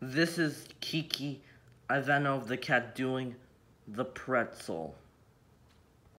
This is Kiki Ivanov the cat doing the pretzel.